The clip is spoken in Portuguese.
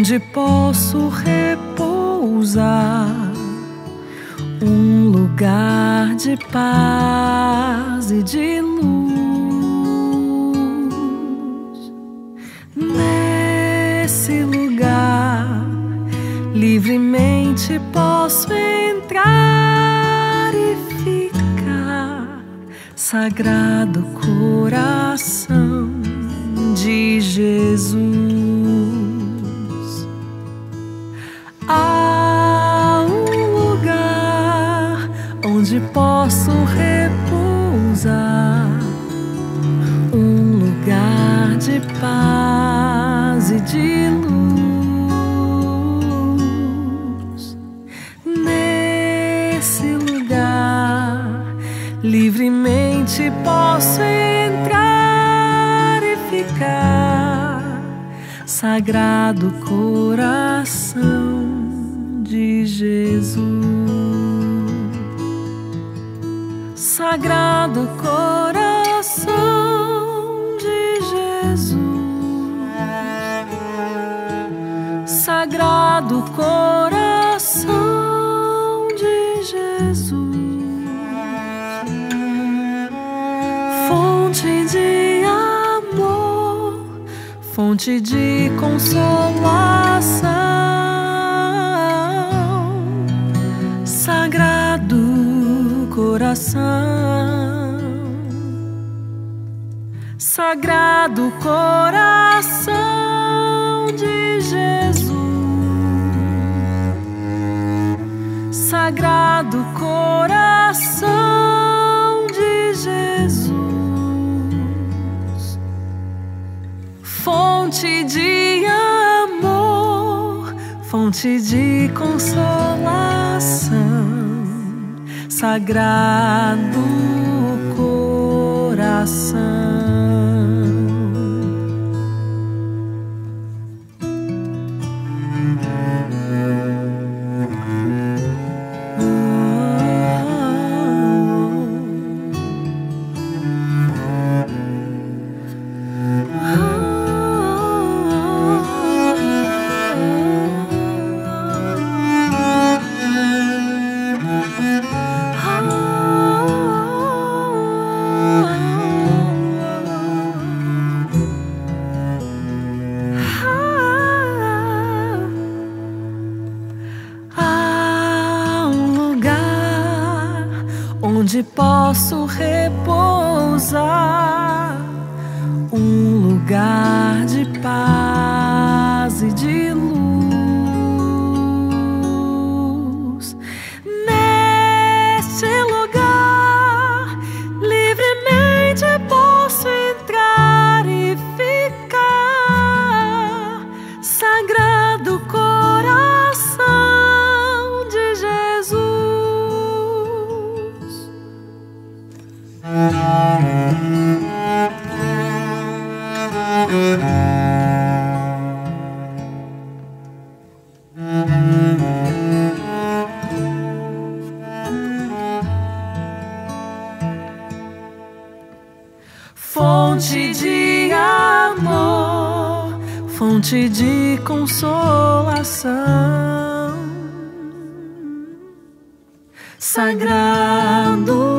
onde posso repousar, um lugar de paz e de luz. Nesse lugar, livremente posso entrar e ficar, sagrado coração onde posso repousar, um lugar de paz e de luz. Nesse lugar, livremente posso entrar e ficar, sagrado coração de Jesus. Sagrado coração de Jesus. Sagrado coração de Jesus. Fonte de amor, fonte de consolação. Coração, Sagrado coração de Jesus, Sagrado coração de Jesus, fonte de amor, fonte de consolação sagrado coração. Onde posso repousar, um lugar Fonte de amor, fonte de consolação, sagrado